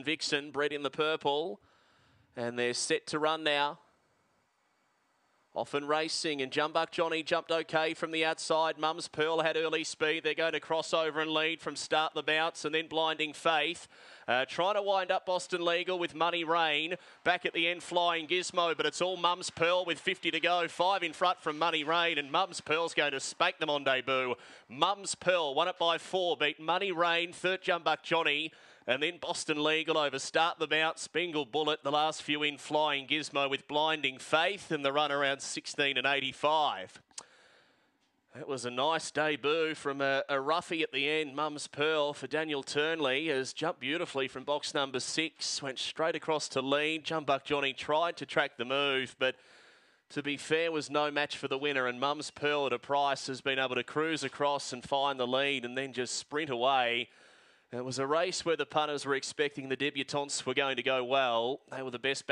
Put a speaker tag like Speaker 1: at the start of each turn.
Speaker 1: Vixen, bred in the purple. And they're set to run now. Often racing and Jumbuck Johnny jumped okay from the outside. Mum's Pearl had early speed. They're going to cross over and lead from start the bounce and then Blinding Faith. Uh, trying to wind up Boston Legal with Money Rain. Back at the end, Flying Gizmo, but it's all Mum's Pearl with 50 to go. Five in front from Money Rain, and Mum's Pearl's going to spank them on debut. Mum's Pearl won it by four, beat Money Rain, third Jumbuck Johnny. And then Boston Legal over start the bounce. Bengal Bullet, the last few in Flying Gizmo with Blinding Faith, and the run around 16 and 85. That was a nice debut from a, a roughie at the end. Mum's Pearl for Daniel Turnley has jumped beautifully from box number six, went straight across to lead. Jumbuck Johnny tried to track the move, but to be fair, was no match for the winner. And Mum's Pearl at a price has been able to cruise across and find the lead and then just sprint away. It was a race where the punters were expecting the debutantes were going to go well. They were the best.